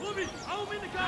Ruby, home in the goal.